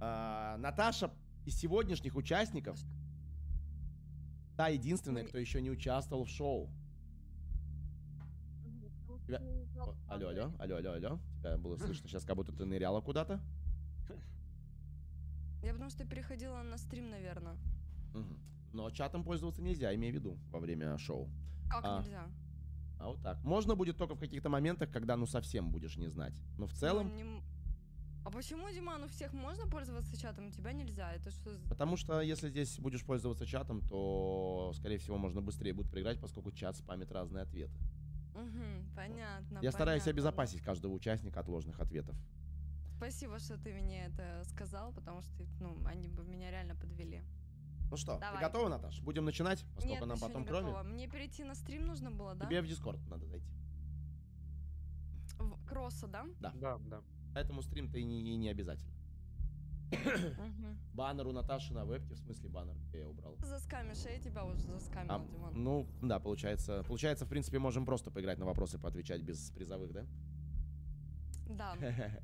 А, Наташа из сегодняшних участников та единственная, кто еще не участвовал в шоу. Тебя- Алло, алло, алло, алло, алло. Тебя было слышно сейчас, как будто ты ныряла куда-то. Я потому что переходила на стрим, наверное. Мгм. Но чатом пользоваться нельзя, имею в виду, во время шоу. Как А. нельзя? А вот так. Можно будет только в каких-то моментах, когда ну совсем будешь не знать. Но в целом, Ну, не А почему, Диман, у всех можно пользоваться чатом, у тебя нельзя? Это что? потому что если здесь будешь пользоваться чатом, то, скорее всего, можно быстрее будет проиграть, поскольку чат спамит разные ответы. Мгм, понятно. Я стараюсь понятно. обезопасить каждого участника от ложных ответов. Спасибо, что ты мне это сказал, потому что, ну, они бы меня реально подвели. Ну что, Давай. ты готова, Наташ? Будем начинать, поскольку Нет, нам потом не кроме. готова. Мне перейти на стрим нужно было, да? Тебе в Дискорд надо зайти. В Кросса, да? Да. Да, да. Поэтому стрим-то и не, и не обязательно. Баннер у Наташи на вебке, в смысле баннер, где я убрал. Заскамишь, а я тебя уже заскамила, А, Диман. ну, да, получается. Получается, в принципе, можем просто поиграть на вопросы, поотвечать без призовых, да? Да.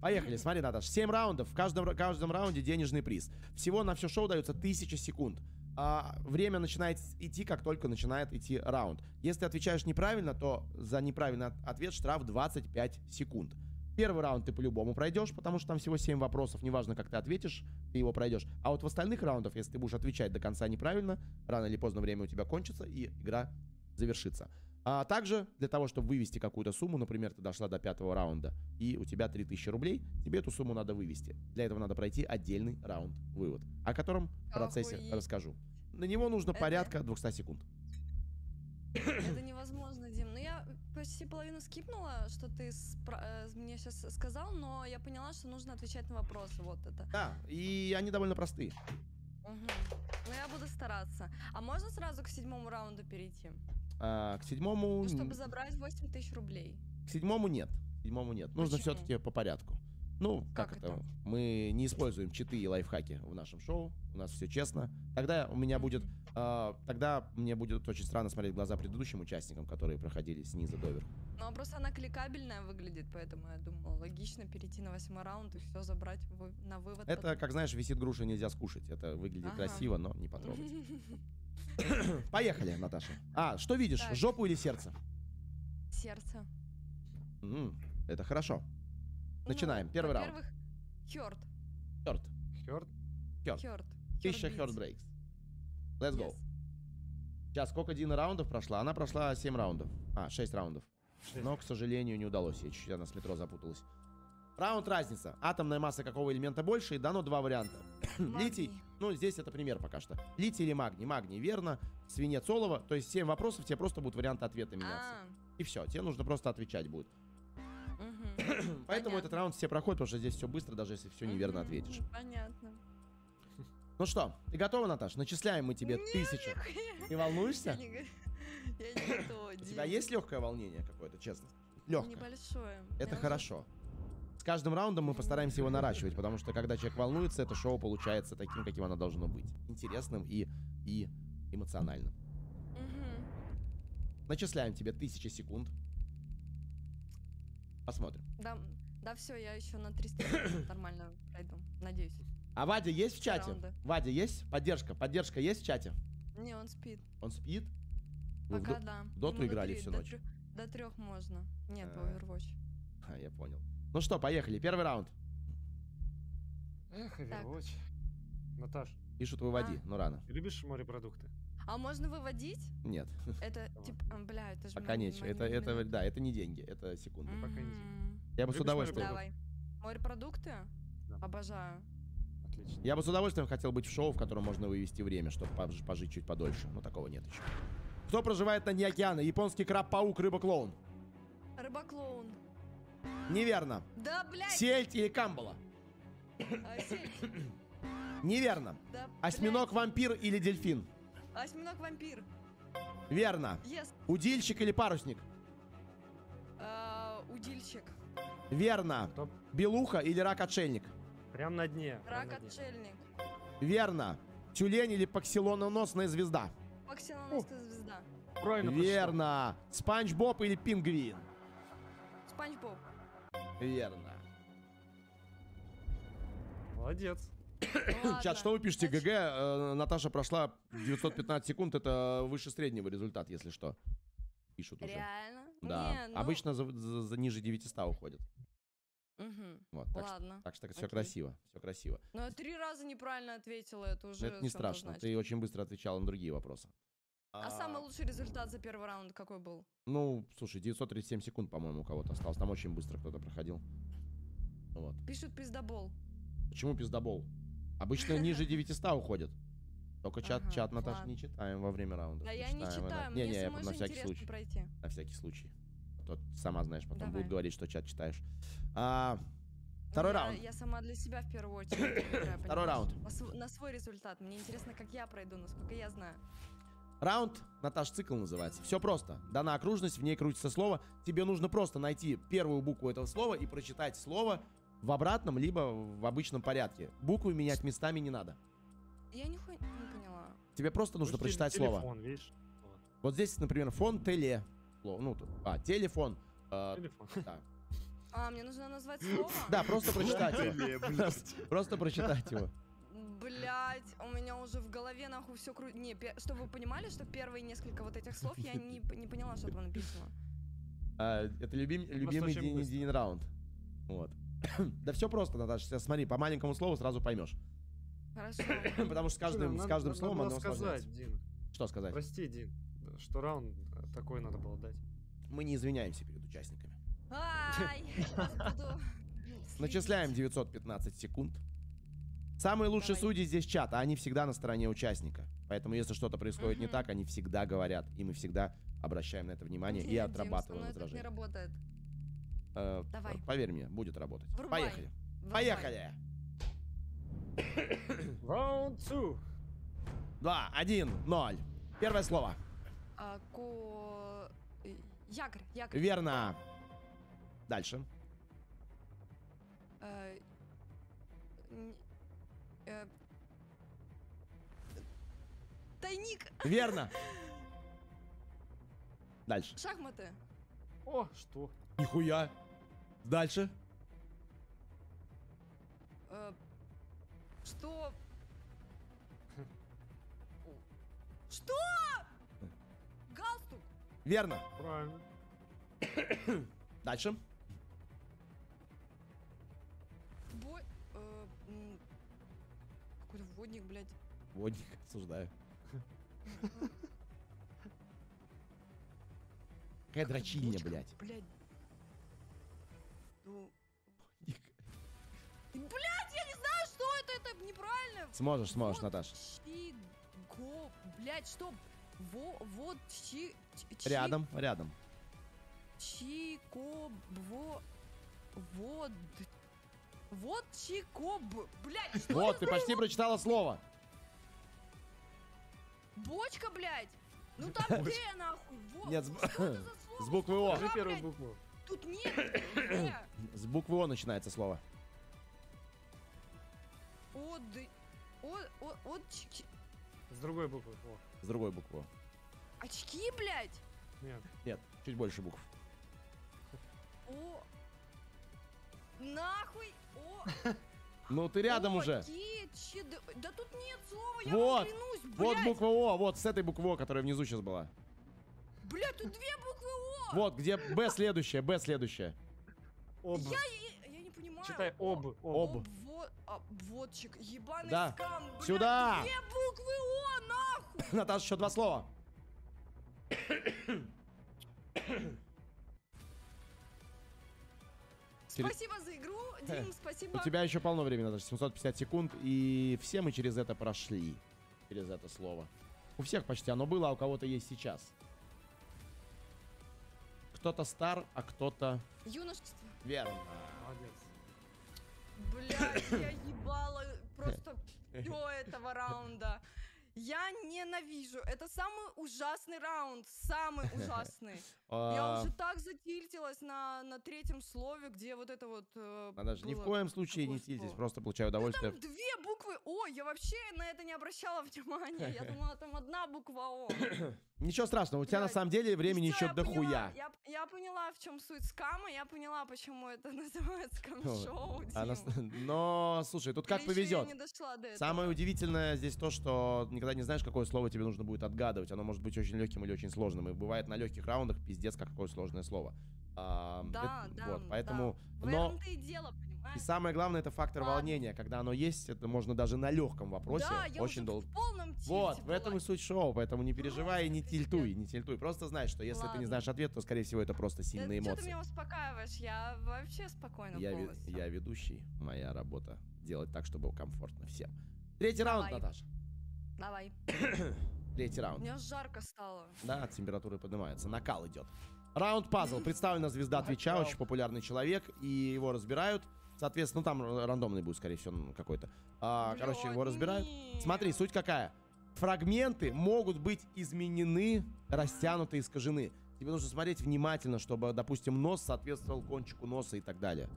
Поехали, смотри, Наташ. 7 раундов. В каждом, каждом раунде денежный приз. Всего на все шоу дается 1000 секунд. А время начинает идти, как только начинает идти раунд. Если ты отвечаешь неправильно, то за неправильный от- ответ штраф 25 секунд. Первый раунд ты по-любому пройдешь, потому что там всего 7 вопросов. Неважно, как ты ответишь, ты его пройдешь. А вот в остальных раундах, если ты будешь отвечать до конца неправильно, рано или поздно время у тебя кончится, и игра завершится. А также для того, чтобы вывести какую-то сумму, например, ты дошла до пятого раунда, и у тебя 3000 рублей, тебе эту сумму надо вывести. Для этого надо пройти отдельный раунд вывод, о котором в процессе Охуеть. расскажу. На него нужно Это- порядка 200 секунд. Это невозможно, я почти половину скипнула, что ты спра- э, мне сейчас сказал, но я поняла, что нужно отвечать на вопросы. Вот это. Да, и они довольно простые. Мгм. Ну, я буду стараться. А можно сразу к седьмому раунду перейти? А, к седьмому... Ну, чтобы забрать 8 тысяч рублей. К седьмому нет. К седьмому нет. Нужно Почему? все-таки по порядку. Ну, как, Как это? это? Мы не используем читы и лайфхаки в нашем шоу. У нас все честно. Тогда у меня будет... а, тогда мне будет очень странно смотреть в глаза предыдущим участникам, которые проходили снизу до верху. Ну, а просто она кликабельная выглядит, поэтому я думала, логично перейти на восьмой раунд и все забрать вы- на вывод. Это, как знаешь, висит груша, нельзя скушать. Это выглядит Ага. красиво, но не потрогать. Поехали, Наташа. А, что видишь? Так. Жопу или сердце? Сердце. М, Это хорошо. Начинаем. Ну, Первый раунд. Во-первых, Хёрд. Хёрд. Хёрд. Хёрд. Хёрд. Тысяча Хёрд. Брейкс. Let's go. Yes. Сейчас, сколько Дина раундов прошла? Она прошла 7 раундов. А, 6 раундов. Шесть. Но, к сожалению, не удалось. Я чуть-чуть она с метро запуталась. Раунд разница. Атомная масса какого элемента больше? И дано два варианта. Литий. Ну, здесь это пример пока что. Литий или магний? Магний, верно. Свинец, олово. То есть 7 вопросов, тебе просто будут варианты ответа меняться. А, И все, тебе нужно просто отвечать будет. Поэтому Понятно. этот раунд все проходят, потому что здесь все быстро, даже если все неверно ответишь. Понятно. Ну что, ты готова, Наташ? Начисляем мы тебе Нет, тысячу. Я волнуешься? не, го- я не готова. У тебя есть легкое волнение какое-то, честно? Легкое. Небольшое. Это Я хорошо. С каждым раундом мы постараемся его наращивать, потому что когда человек волнуется, это шоу получается таким, каким оно должно быть. Интересным и, и эмоциональным. Начисляем тебе тысячи секунд. Посмотрим. Да, да, все, я еще на 300 секунд нормально пройду. Надеюсь. А Вадя есть в чате? Раунды. Вадя есть? Поддержка. Поддержка есть в чате? Не, он спит. Он спит? Вы в Пока до- да. в доту Ему до играли три- всю до ночь? До трех можно. Нет, в А. Overwatch. А, я понял. Ну что, поехали. Первый раунд. Эх, Overwatch. Наташ, Пишут, выводи, А. но рано. ты любишь морепродукты? А можно выводить? Нет, Это типа, бля, это же... пока нечего. Это, это, да, это не деньги, это секунды. пока не Мгм. Я бы с удовольствием... Давай. Морепродукты? Обожаю. Отлично. Я бы с удовольствием хотел быть в шоу, в котором можно вывести время, чтобы пож- пожить чуть подольше. Но такого нет еще. Кто проживает на дне океана? Японский краб-паук, рыба-клоун. Рыбоклоун. Неверно. Да, блядь! Сельдь или камбала? А, сельдь. Неверно. Да, Осьминог, вампир или дельфин? блядь. Осьминог-вампир. Верно. Yes. Удильщик или парусник? А, удильщик. Верно. Топ. Белуха или рак-отшельник? Прям на дне. прям на дне. Рак-отшельник. Верно. Тюлень или паксилононосная звезда? Максилоносная звезда. Правильно прочитал. Верно. Спанч Боб или пингвин? Спанч Боб. Верно. Молодец. Ну. Чат, что вы пишете? ГГ, э, Наташа прошла 915 секунд, это выше среднего результат, если что. Пишут уже. Реально? Да. Не, ну, Обычно за, за- за ниже 900 уходит. Мгм. Вот, так, что, Ладно. так что все окей. красиво, все красиво. Но я три раза неправильно ответила, это уже это не страшно, значит. ты очень быстро отвечал на другие вопросы. А самый лучший результат за первый раунд какой был? Ну, слушай, 937 секунд, по-моему, у кого-то осталось. Там очень быстро кто-то проходил. Вот. Пишут пиздобол. Почему пиздобол? Обычно ниже 900 уходит. Только чат, Ага, чат, Наташа, не читаем во время раунда. Да я не читаю, Не, мне не, самой же интересно пройти. На всякий случай. То сама знаешь, потом Давай. будет говорить, что чат читаешь. А, второй Ну, я- раунд. Я сама для себя в первую очередь играю, Второй раунд. На На свой результат. Мне интересно, как я пройду, насколько я знаю. Раунд, Наташ, цикл называется. Все просто. Дана окружность, в ней крутится слово. Тебе нужно просто найти первую букву этого слова и прочитать слово в обратном, либо в обычном порядке. Буквы менять местами не надо. Я нихуя не поняла. Тебе просто нужно Слушайте, прочитать слово. Телефон, видишь? Вот. Вот здесь, например, фон теле. Слово, Ну, а, телефон. Э, Телефон. да. А, мне нужно назвать слово? Да, просто прочитать его. Просто прочитать его. Блять, у меня уже в голове нахуй все кру... Не, чтобы вы понимали, что первые несколько вот этих слов я не, не поняла, что там написано. А, Это любим- любимый быстро. Динин раунд. Вот. Да все просто, Наташа. Сейчас смотри, по маленькому слову сразу поймешь. Хорошо. Потому что с каждым, с Надо- каждым надо словом было оно сказать. Дин. Что сказать? Прости, Дин, что раунд э, такой надо было дать. Мы не извиняемся перед участниками. Ай, Начисляем следить. 915 секунд. Самые лучшие Давай. судьи здесь чат, а они всегда на стороне участника. Поэтому, если что-то происходит не так, они всегда говорят. И мы всегда обращаем на это внимание и Нет, Дим, отрабатываем так не возражения. работает. Э, Давай. Поверь мне, будет работать. Врубай. Поехали. Врубай. Поехали. Раунд 2. Два, один, ноль. Первое слово. А, ко... э, Якорь, якорь. Верно. Дальше. Э, н- э, Тайник. Верно. Дальше. Шахматы. О, что? Нихуя. Дальше. Э, Что? Что? Верно. Правильно. Дальше. Бой... э, Какой-то водник, блядь. Водник, осуждаю. Какая дрочильня, блядь. Блядь. Ну... Блядь, я не знаю, что это, это неправильно. Сможешь, сможешь, Наташ. Го... Блядь, что? Во... Вот... Чи... чи- Рядом, рядом. Чико... Во... Вот... Вот чикоб... Блядь, что Вот, ты почти прочитала слово. Бочка, блядь? Ну там где нахуй? Вот, Нет, с буквы О. Скажи первую букву. Тут нет. С буквы О начинается слово. От... От... От... С другой буквы. О, С другой буквы О. Очки, блядь? нет. Нет, чуть больше букв. О... Нахуй! О... Ну, ты рядом О, уже. да- Да тут нет слова, я Вот, клянусь, блядь! Вот буква О, вот с этой буквы О, которая внизу сейчас была. Блядь, тут две буквы О! Вот, где Б следующая, Б следующая. Об. Я, я, я не понимаю. Читай об. Об. Об. Обвод, обводчик, ебаный Да. скам, блядь, Сюда. Две буквы О, нахуй! Наташа, еще два слова. Спасибо за игру, Дим, спасибо. У тебя еще полно времени, Наташа, 750 секунд, и все мы через это прошли. Через это слово. У всех почти оно было, а у кого-то есть сейчас. Кто-то стар, а кто-то Юношество. верно. Молодец. Блядь, я ебала просто все этого раунда. Я ненавижу. Это самый ужасный раунд. Самый ужасный. Я А, уже так затильтилась на, на третьем слове, где вот это вот... э, Наташа, ни в коем случае не слово? просто получаю удовольствие. Там две буквы О, я вообще на это не обращала внимания. Я думала, там одна буква О. Ничего страшного, у тебя на самом деле времени еще я поняла. дохуя. Я, я поняла, в чем суть скама, я поняла, почему это называется скам-шоу, А нас- Дим. Но, слушай, тут как Или ещё повезет. Я не дошла до этого. Самое удивительное здесь то, что никогда не знаешь, какое слово тебе нужно будет отгадывать. Оно может быть очень легким или очень сложным. И бывает на легких раундах пиздец какое сложное слово. А, Да, это- да, Вот, поэтому... да. В Но этом-то и дело? И самое главное это фактор Ладно. волнения. Когда оно есть, это можно даже на легком вопросе да, я очень долго. в полном Вот, в этом и была. суть шоу, поэтому не переживай и не тильтуй, не тильтуй. Просто знай, что если ты не Ладно. знаешь ответ, то, скорее всего, это просто Да сильные Что ты эмоции. меня успокаиваешь? Я вообще спокойна Я, ве- я ведущий, моя работа делать так, чтобы комфортно всем. Третий раунд, Давай. Наташа. Давай. Третий раунд. Мне жарко стало. Да, температура поднимается, накал идет. Раунд пазл. Представлена звезда Твича, очень популярный человек, и его разбирают. Соответственно, ну там рандомный будет, скорее всего, ну, какой-то. А, короче, его разбирают. Смотри, суть какая. Фрагменты могут быть изменены, растянуты, искажены. Тебе нужно смотреть внимательно, чтобы, допустим, нос соответствовал кончику носа и так далее.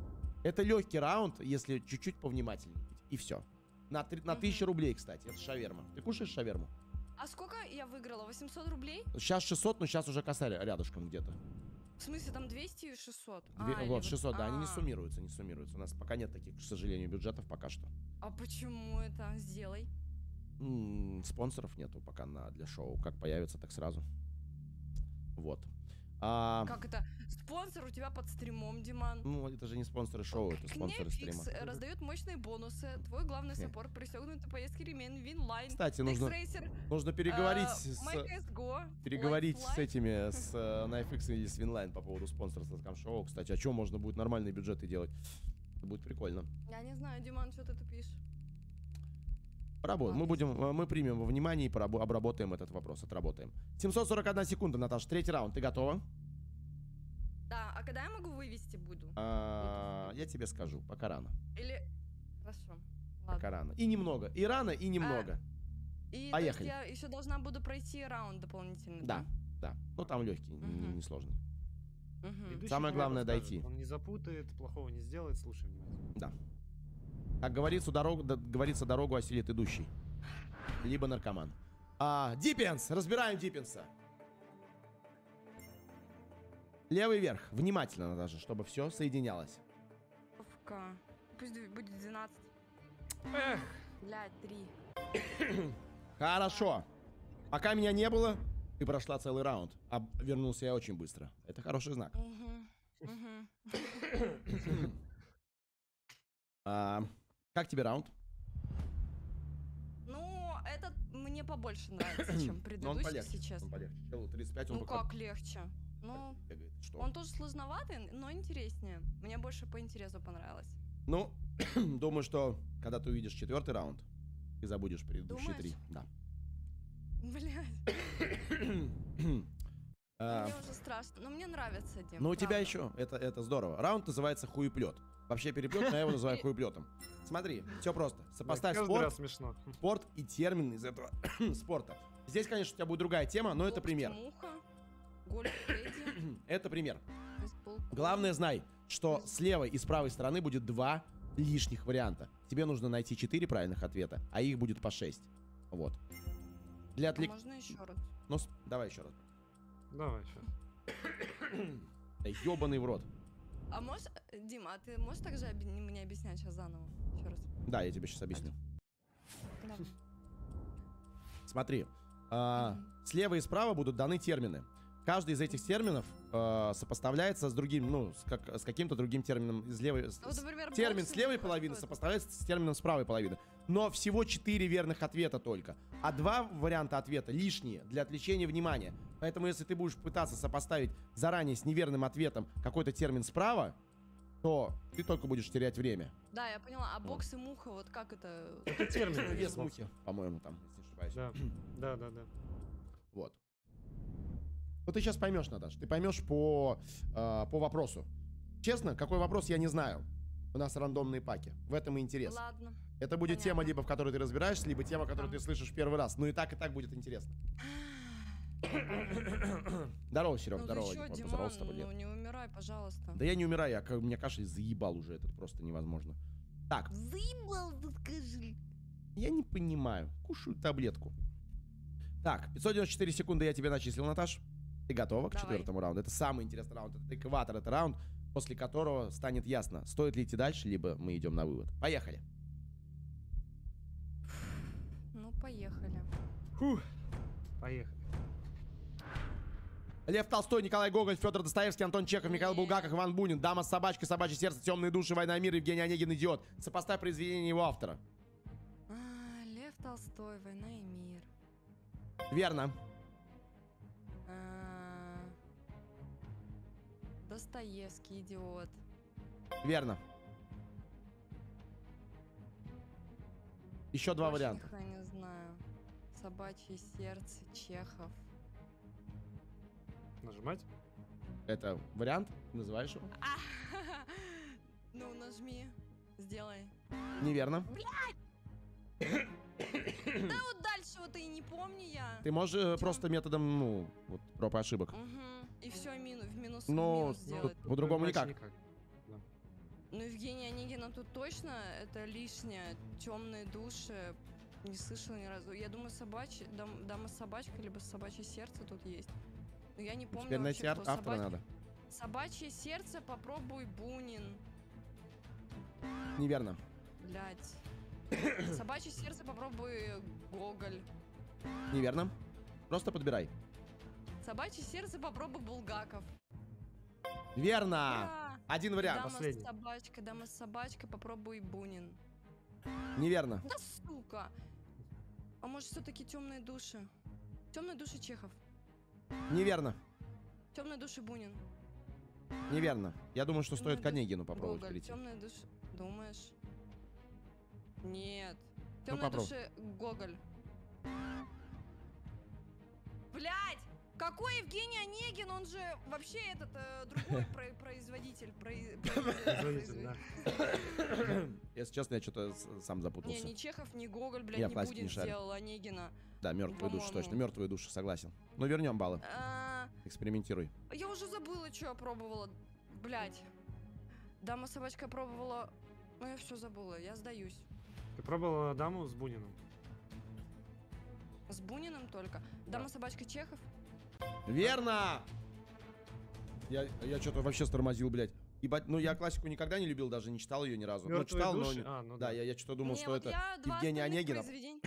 Это легкий раунд, если чуть-чуть повнимательнее. И все. На, три- на Мгм. 1000 рублей, кстати. Это шаверма. Ты кушаешь шаверму? А сколько я выиграла? 800 рублей? Сейчас 600, но сейчас уже косарь рядышком где-то. В смысле, там 200 и 600? Две- А, или вот, 600, да, они не а. суммируются, не суммируются. У нас пока нет таких, к сожалению, бюджетов пока что. А почему это? Сделай. М, спонсоров нету пока на, для шоу. Как появится, так сразу. Вот. А, Как это? Спонсор у тебя под стримом, Диман. ну, это же не спонсоры шоу, это спонсоры стрима. Раздает мощные бонусы. Твой главный support пристегнут к поездке ремень Winline. Кстати, нужно, нужно переговорить э, с... Переговорить с этими, с э, KnifeX или с Winline по поводу спонсорства шоу. Кстати, о чем можно будет нормальные бюджеты делать? Это будет прикольно. Я не знаю, Диман, что ты тупишь. Поработаем. Мы будем, э, мы примем во внимание и обработаем этот вопрос, отработаем. 741 секунда, Наташа, третий раунд. Ты готова? Да, а когда я могу вывести буду? А, я тебе скажу, пока рано. Или... Хорошо. Пока Ладно. рано. И немного. И рано, и немного. И Поехали. я еще должна буду пройти раунд дополнительный, Да, да. Ну там легкий, не, Мгм. не сложный. Мгм. Ведущий Самое главное дойти. Он не запутает, плохого не сделает, слушай внимательно. Да. Как говорится, дорогу, да- говорится, дорогу осилит идущий. Либо наркоман. А, Диппенс! Разбираем Диппенса. Левый вверх. Внимательно даже, чтобы все соединялось. ФК. Пусть будет 12. Эх, Блядь, 3. Хорошо. Пока меня не было, ты прошла целый раунд. А вернулся я очень быстро. Это хороший знак. Угу. Угу. А, как тебе раунд? Ну, этот мне побольше нравится, чем Ну, предыдущий полегче. сейчас. Он полегче. Челу 35, он Ну пока как легче? Ну, бегает. Что? он тоже сложноватый, но интереснее. Мне больше по интересу понравилось. Ну, думаю, что когда ты увидишь четвертый раунд, ты забудешь предыдущие Думаешь? три. Да. Блядь, А, мне уже страшно. Но мне нравится, Дим. Ну, у тебя еще, это, это здорово. Раунд называется хуеплет. Вообще переплет, но я его называю хуеплетом. Смотри, все просто. Сопоставь каждый спорт, смешно. спорт и термин из этого спорта. Здесь, конечно, у тебя будет другая тема, но это пример. Гольф Это пример. Главное, знай, что с левой и с правой стороны будет два лишних варианта. Тебе нужно найти четыре правильных ответа, а их будет по шесть. Вот. Для А отвлек... можно еще раз? Ну, давай еще раз. Давай, сейчас. Да ебаный в рот. А можешь, э, Дима, а ты можешь также оби- мне объяснять сейчас заново? Еще раз. Да, я тебе сейчас объясню. Давай. Смотри, а, Мгм. слева и справа будут даны термины. Каждый из этих терминов а, сопоставляется с другим, ну, с, как- с каким-то другим термином из левой. с- Ну, вот, с- например, термин с левой половины это? сопоставляется с термином с правой половины. Но всего четыре верных ответа только. А два варианта ответа лишние для отвлечения внимания. Поэтому если ты будешь пытаться сопоставить заранее с неверным ответом какой-то термин справа, то ты только будешь терять время. Да, я поняла. А бокс и муха, вот как это? Это термин. Вес мухи, по-моему, там, если не ошибаюсь. Да, да, да, да. Вот. Вот ты сейчас поймешь, Наташ. Ты поймешь по, э, по вопросу. Честно, какой вопрос, я не знаю. У нас рандомные паки. В этом и интерес. Ладно. Это будет понятно. тема, либо в которой ты разбираешься, либо тема, которую ты слышишь в первый раз. Ну и так, и так будет интересно. Здорово, Серег, Ну ты здорово. чё, Димон, Диман, с тобой, ну Лев. не умирай, пожалуйста. Да я не умираю, я, как- меня кашель заебал уже, этот просто невозможно. Так, Заебал, ты скажи. я не понимаю. Кушаю таблетку. Так, 594 секунды я тебе начислил, Наташ. Ты готова к Давай. четвертому раунду? Это самый интересный раунд. Это экватор, это раунд, после которого станет ясно, стоит ли идти дальше, либо мы идем на вывод. Поехали. Ну, поехали. Фух. Поехали. Лев Толстой, Николай Гоголь, Федор Достоевский, Антон Чехов, Михаил. Булгаков, Иван Бунин, Дама с собачкой, Собачье сердце, Темные души, Война и мир, Евгений Онегин, Идиот. Сопоставь произведение его автора. А, Лев Толстой, «Война и мир». Верно. Достоевский, идиот. Верно. Еще два Больше варианта. не знаю. Собачье сердце, Чехов. Нажимать? Это вариант? Называешь его? А, Ну, нажми. Сделай. Неверно. Да вот дальше вот и не помню я. Ты можешь э, просто методом, ну, вот, проб и ошибок. И все, мину, в минус, в Но минус сделать. по-другому иначе никак. Ну, Евгения Онегина тут точно это лишнее. Темные души. Не слышала ни разу. Я думаю, собачья, дам, дама с собачкой, либо собачье сердце тут есть. Но я не помню Теперь найти вообще, ар- кто автора собач- надо. Собачье сердце, попробуй Бунин. Неверно. Блять. Собачье сердце, попробуй Гоголь. Неверно. Просто подбирай. Собачье сердце, попробуй Булгаков. Верно. Ура! Один вариант. Дама последний. с собачкой, дама с собачкой, попробуй Бунин. Неверно. Да сука! А может все-таки темные души? Темные души Чехов. Неверно. Темные души Бунин. Неверно. Я думаю, что стоит к Темные Онегину попробовать Гоголь. перейти. Темные души. Думаешь? Нет. Ну, Темные попробуй. души Гоголь. Какой Евгений Онегин? Он же вообще этот э, другой про- производитель. произ- Производитель, да. Если честно, я что-то сам Не, запутался. ни Чехов, ни Гоголь, блядь, Я не не будет сделал Онегина. Да, мертвые души, точно. Мертвые души, согласен. Ну, вернем баллы. А, Экспериментируй. Я уже забыла, что я пробовала. Блять. Дама собачка пробовала. Ну я все забыла, я сдаюсь. Ты пробовала даму с Буниным? С Буниным только. Дама собачка Чехов. Верно! Я, я что-то вообще стормозил, блядь. Ебать, ну я классику никогда не любил, даже не читал ее ни разу. Ну, читал, но... души? не- А, ну Да, да. я, я что-то думал, Не, что вот это Онегина. произведения-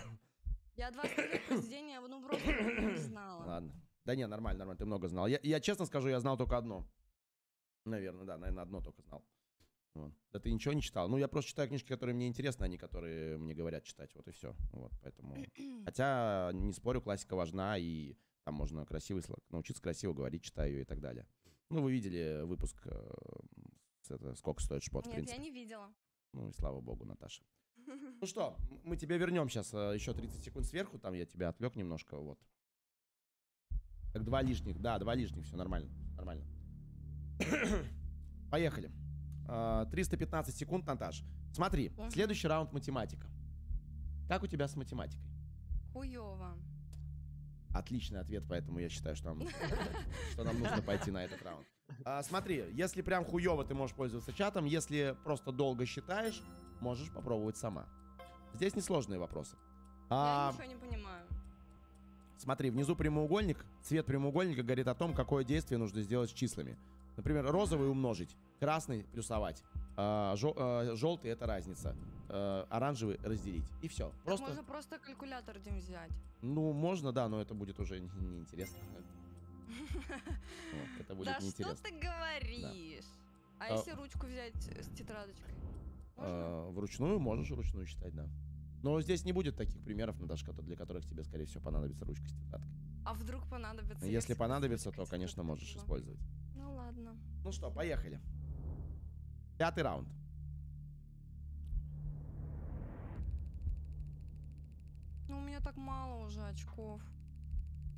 Я два остальных произведения, ну просто не знала. Ладно. Да не, нормально, нормально, ты много знал. Я, я честно скажу, я знал только одно. Наверное, да, наверное, одно только знал. Вот. Да ты ничего не читал? Ну, я просто читаю книжки, которые мне интересны, а не которые мне говорят читать. Вот и все. Вот, поэтому... Хотя, не спорю, классика важна, и там можно красиво, сло- научиться красиво говорить, читаю ее и так далее. Ну, вы видели выпуск, э, это, сколько стоит шпот, в Нет, я принципе. не видела. Ну, и слава богу, Наташа. Ну что, мы тебе вернем сейчас еще 30 секунд сверху, там я тебя отвлек немножко, вот. Так, два лишних, да, два лишних, все нормально, нормально. Поехали. А, 315 секунд, Наташ. Смотри, следующий раунд математика. Как у тебя с математикой? Хуёво. Отличный ответ, поэтому я считаю, что нам, что нам нужно пойти на этот раунд. А, смотри, если прям хуево, ты можешь пользоваться чатом. Если просто долго считаешь, можешь попробовать сама. Здесь несложные вопросы. А, Я ничего не понимаю. смотри, внизу прямоугольник. Цвет прямоугольника говорит о том, какое действие нужно сделать с числами. Например, розовый умножить, красный плюсовать, а, жел- а, желтый это разница, а, оранжевый разделить. И все. Так Просто, Можно просто калькулятор Дим взять. ну, можно, да, но это будет уже не- неинтересно. Вот, это будет Да что неинтересно. ты говоришь? А А- если ручку взять с тетрадочкой? Вручную можешь вручную считать, да. Но здесь не будет таких примеров, Наташа, кото- для которых тебе, скорее всего, понадобится ручка с тетрадкой. А вдруг понадобится? Если понадобится, то, конечно, можешь использовать. Ну ладно. Ну что, поехали. Пятый раунд. Ну у меня так мало уже очков.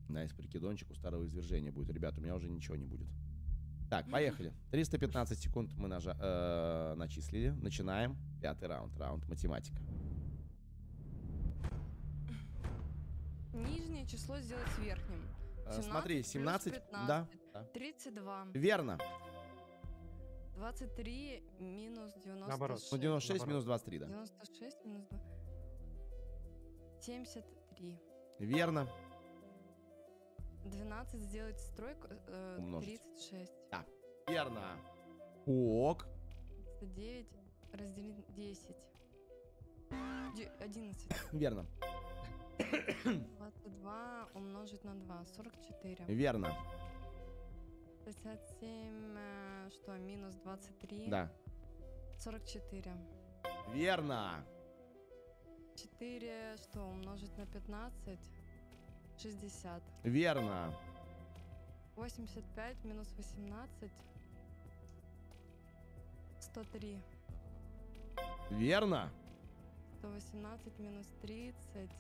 Nice, прикидончик у старого извержения будет. Ребят, у меня уже ничего не будет. Так, поехали. 315 секунд мы нажа- э, начислили. Начинаем. Пятый раунд. Раунд математика. Нижнее число сделать верхним. Э, 17 смотри, плюс 17. 15. Да, да. 32. Верно. 23 минус 96. Наоборот. Ну, 96 Наоборот. минус 23, да. 96 минус 2. 73. Верно. 12 сделать стройку. э, Умножить. 36. Верно. Ок. 9 разделить 10. Де- 11. Верно. 22 умножить на 2. 44. Верно. 57, э, что, минус 23? Да. 44. Верно. 4, что, умножить на 15? 60. Верно. 85 минус 18? 103. Верно. 118 минус 30?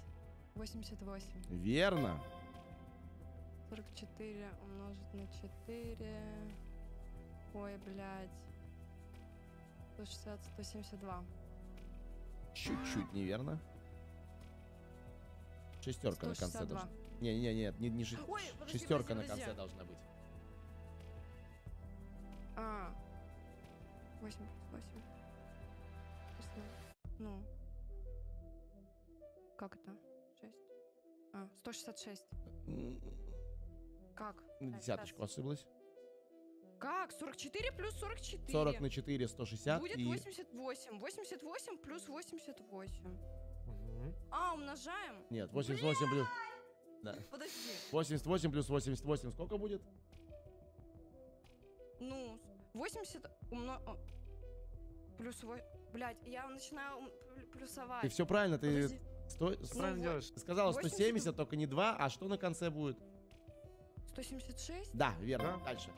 88. Верно. 44 умножить на 4. Ой, блядь. 160, 172. Чуть-чуть неверно. Шестерка на конце 162. должна. Не, не, не, не, не ши- Ой, подожди, шестерка на подожди, конце подожди. должна быть. А. 8 плюс 8. Ну. Как это? 6. А, 166. Как? На десяточку ошиблась. Как? 44 плюс 44. 40 на 4, 160 Будет и... 88. 88 плюс 88. Мгм. А, умножаем? Нет, 88 плюс... Да. Подожди. 88 плюс 88 сколько будет? Ну, 80 умно... Плюс 8... Блять, я начинаю плюсовать. Ты все правильно, ты Подожди. сто- с- правильно вот. делаешь. сказала 80 170, только не 2, а что на конце будет? 176? Да, верно. Да. Дальше.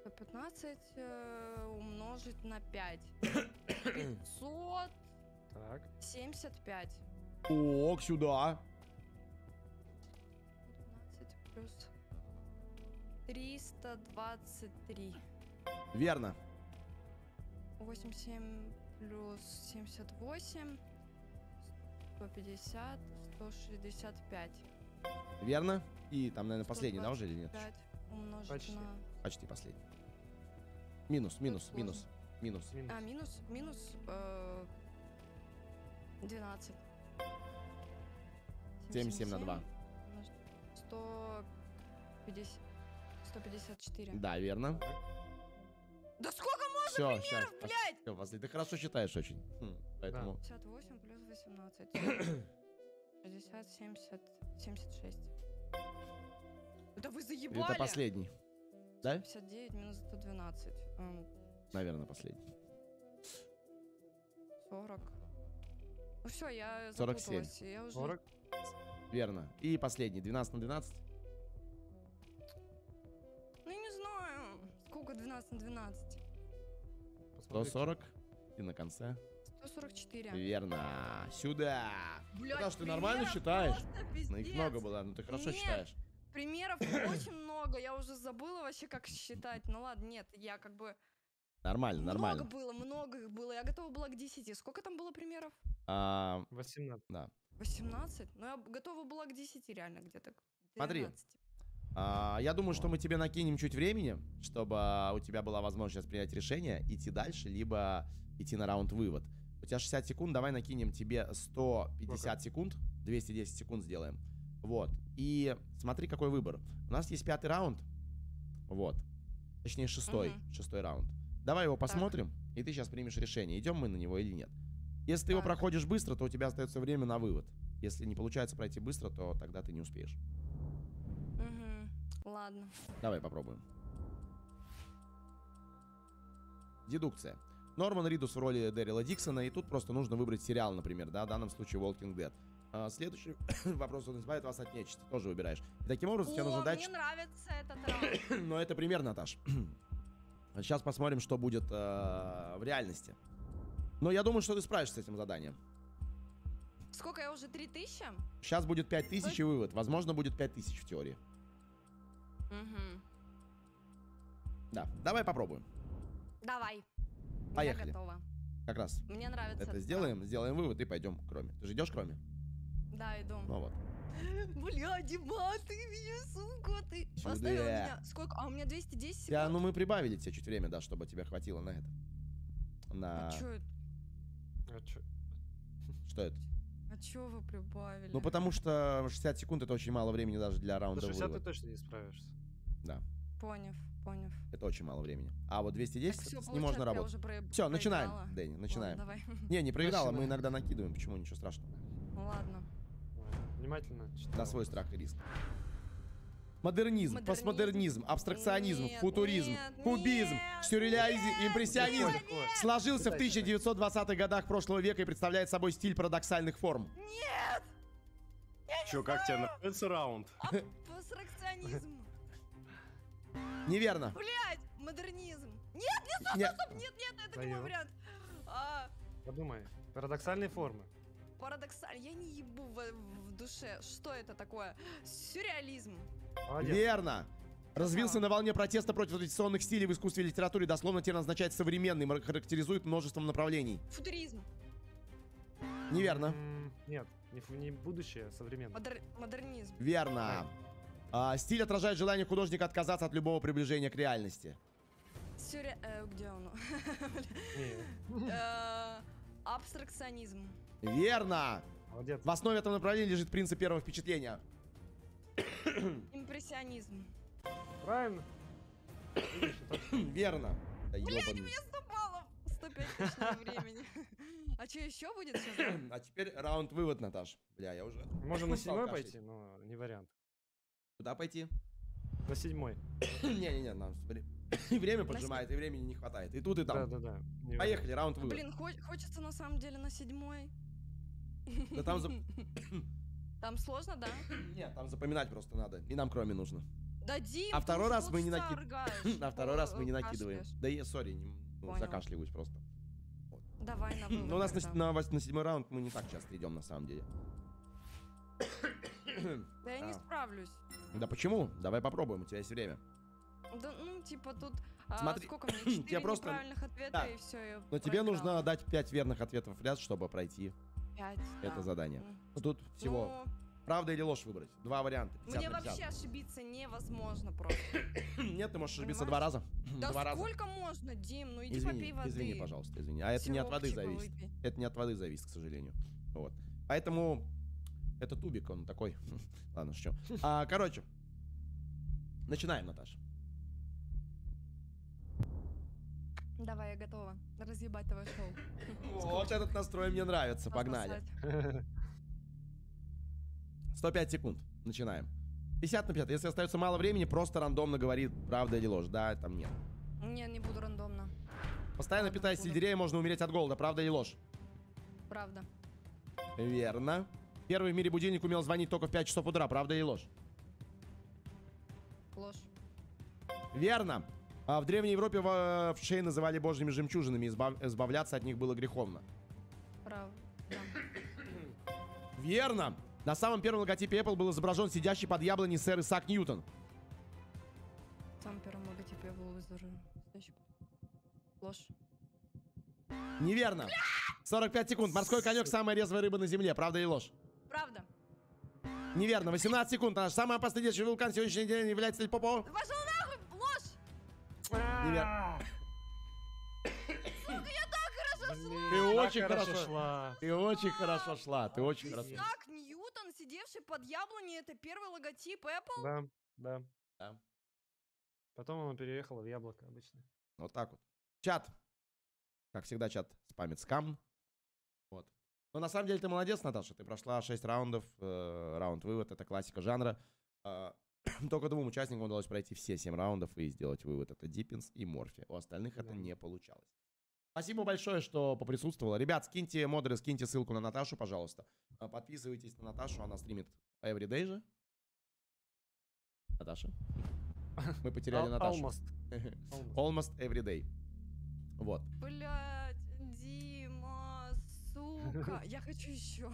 115 э, умножить на 5. 575. Так. Ок, сюда. 15 плюс 323. Верно. 87 плюс 78. 150, 165. Верно. И там, наверное, последний, да, уже или нет? 5 умножить Почти. на... Почти последний. Минус, минус, минус, минус. Минус. А, минус, минус э, 12. 77 на 2. умножить- 150, 154. Да, верно. Да сколько можно, Все, сейчас. блядь? Все, последний. Ты хорошо считаешь очень. Хм, Поэтому 58 плюс 18. 60, 70, 76. Да вы заебали! это последний. Да? 59 минус 112. М, Наверное, последний. 40. Ну все, я 47. запуталась. Я уже... 40. Верно. И последний. 12 на 12. Ну я не знаю. Сколько 12 на 12? Посмотри. 140. И на конце. 144. Верно. Сюда. Блядь, Потому что ты нормально считаешь? Ну, их много было, но ты хорошо Нет. считаешь. Примеров очень много. Я уже забыла вообще, как считать. Ну ладно, нет, я как бы... Нормально, Много нормально. было, много их было. Я готова была к 10. Сколько там было примеров? А, 18. 18? Ну, я готова была к 10 реально где-то. к Смотри. 12. а, я думаю, что мы тебе накинем чуть времени, чтобы у тебя была возможность принять решение, идти дальше, либо идти на раунд вывод. У тебя 60 секунд, давай накинем тебе 150 секунд, 210 секунд сделаем. Вот. И смотри, какой выбор. У нас есть пятый раунд. Вот. Точнее, шестой. Мгм. Шестой раунд. Давай его посмотрим, и ты сейчас примешь решение, идем мы на него или нет. Если ты его Так. проходишь быстро, то у тебя остается время на вывод. Если не получается пройти быстро, то тогда ты не успеешь. Мгм. Ладно. Давай попробуем. Дедукция. Норман Ридус в роли Дэрила Диксона, и тут просто нужно выбрать сериал, например, да, в данном случае Walking Dead. А, следующий вопрос, он избавит вас от нечисти, тоже выбираешь. И таким образом тебе О, нужно дать... мне нравится этот раунд. Но это пример, Наташ. Сейчас посмотрим, что будет э, в реальности. Но я думаю, что ты справишься с этим заданием. Сколько я уже? 3000? Сейчас будет 5000 и вывод. Возможно, будет 5000 в теории. Угу. Да, давай попробуем. Давай. Поехали. Я готова. Как раз Мне нравится. это сделаем, сделаем вывод и пойдем к Роме. Ты же идешь к Роме? Да, иду. Ну вот. Бля, Дима, ты меня, сука, ты поставил меня. Сколько? А у меня 210 секунд. Я, ну мы прибавили тебе чуть время, да, чтобы тебе хватило на это. На... А чё это? А чё? Что это? А чё вы прибавили? Ну, потому что 60 секунд это очень мало времени даже для раунда 60 ты вывода. точно не справишься. Да, Поняв, поняв. это очень мало времени. А вот 210 Так, всё, с ним можно я работать. уже про- Все, начинаем. Дэнни, Ладно, начинаем. давай. Не, не проиграла, мы иногда накидываем, почему, ничего страшного. Ладно. Ладно, Внимательно читаю. На свой страх и риск. Модернизм, Модернизм. постмодернизм, абстракционизм, Нет, футуризм, нет, кубизм, нет, сюрреализм, импрессионизм. Легко, легко. Сложился в Читай, читай. 1920-х годах прошлого века и представляет собой стиль парадоксальных форм. Чё, как тебе нравится раунд? Абстракционизм. Неверно. Блять, модернизм. Нет, нет, Не- стоп, нет, нет, это не мой вариант. А, Подумай. Парадоксальные формы. парадоксаль. Я не ебу в, в душе. Что это такое? Сюрреализм. Молодец. Верно. Развился на волне протеста против традиционных стилей в искусстве и литературе. Дословно термин означает современный, характеризует множеством направлений. Футуризм. Неверно. М, Нет, не, не будущее, а современное. Модер- модернизм. Верно. А, стиль отражает желание художника отказаться от любого приближения к реальности. Сюрре... э, где он? Э, Абстракционизм. Верно. молодец. В основе этого направления лежит принцип первого впечатления. Импрессионизм. Правильно. Верно. Да ёбаный. 100 баллов. 105 точного времени. А что еще будет сейчас? А теперь раунд-вывод, Наташ. Бля, я уже... Можно на седьмой пойти, но не вариант. Куда пойти? На седьмой. Не-не-не, нам и время поджимает, и времени не хватает. И тут, и там. Да-да-да. Поехали, раунд-вывод. Блин, хо- хочется на самом деле на седьмой. Да там за- Там сложно, да? Нет, там запоминать просто надо. И нам кроме нужно. Да, Дим, А второй раз мы не полчаса накид- рыгаешь. А второй раз мы не накидываем. Да я, сори, ну, закашливаюсь просто. Давай на Ну, у нас на, вывод седьмой раунд мы не так часто идем, на самом деле. Да я не А. справлюсь. Да почему? Давай попробуем, у тебя есть время. Да, ну, типа тут... а, Смотри, сколько мне? Четыре просто- неправильных ответа, Да. и все, Но тебе нужно дать 5 верных ответов в ряд, чтобы пройти Пять, это да. задание. Ну, Тут всего Ну, правда или ложь выбрать. Два варианта. 50 мне на 50. вообще ошибиться невозможно просто. Нет, ты можешь ошибиться два раза. Да Два раза. сколько можно, Дим? Ну иди Извини, попей воды. извини, пожалуйста, извини. А это не от воды зависит. выпей. Это не от воды зависит, к сожалению. Вот. Поэтому это тубик, он такой. Ладно, что. А, короче, начинаем, Наташа. Давай, я готова разъебать твое шоу. Вот этот настрой мне нравится. Погнали. Пососать. 105 секунд. Начинаем. 50 на 50. Если остается мало времени, просто рандомно говорит, правда или ложь. Да, там нет. Не, не буду рандомно. Постоянно питаясь сельдереем, можно умереть от голода. Правда или ложь? Правда. Верно. Первый в мире будильник умел звонить только в 5 часов утра. Правда или ложь? Ложь. Верно. А в Древней Европе в, в шее называли божьими жемчужинами. Избав- избавляться от них было греховно. Правда. Верно. На самом первом логотипе Apple был изображен сидящий под яблоней сэр Исаак Ньютон. В самом первом логотипе я был изображен. Ложь. Неверно. 45 секунд. Морской конек самая резвая рыба на земле. Правда или ложь? Правда. Неверно. 18 секунд. Наш самый опасный действующий вулкан сегодняшний день является Липопо. Пошел нахуй! Ложь! Неверно. Блин, Ты так очень хорошо. шла. Ты очень хорошо шла. Ты очень хорошо. Исаак Ньютон, сидевший под яблоней, это первый логотип Apple? Да, да. Да. Потом он переехал в яблоко обычно. Вот так вот. Чат. Как всегда, чат спамит скам. Но на самом деле ты молодец, Наташа. Ты прошла 6 раундов. э, раунд-вывод. Это классика жанра. А, Только двум участникам удалось пройти все 7 раундов и сделать вывод. Это Диппинс и Морфи. У остальных это Да. не получалось. Спасибо большое, что поприсутствовала. Ребят, скиньте модеры, скиньте ссылку на Наташу, пожалуйста. А, Подписывайтесь на Наташу, она стримит everyday же. Наташа? Мы потеряли Наташу. Almost. Almost. Almost everyday. Вот. Дима, сука. Я хочу еще.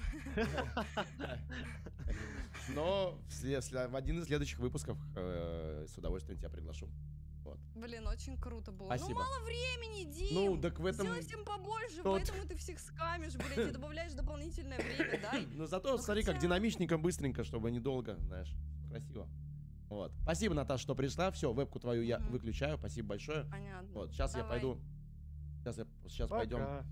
Но в, один из следующих выпусков э, с удовольствием тебя приглашу. Блин, очень круто было. Спасибо. Ну мало времени, Дим. Ну, так в этом... Сделай всем побольше, тот- поэтому ты всех скамишь, блядь, и добавляешь дополнительное время, дай. Ну зато Ну, смотри, как динамичненько, быстренько, чтобы недолго, знаешь, красиво. Вот. Спасибо, Наташа, что пришла. Все, вебку твою я выключаю. Спасибо большое. Понятно. Вот, сейчас я пойду. Сейчас я сейчас пойдем.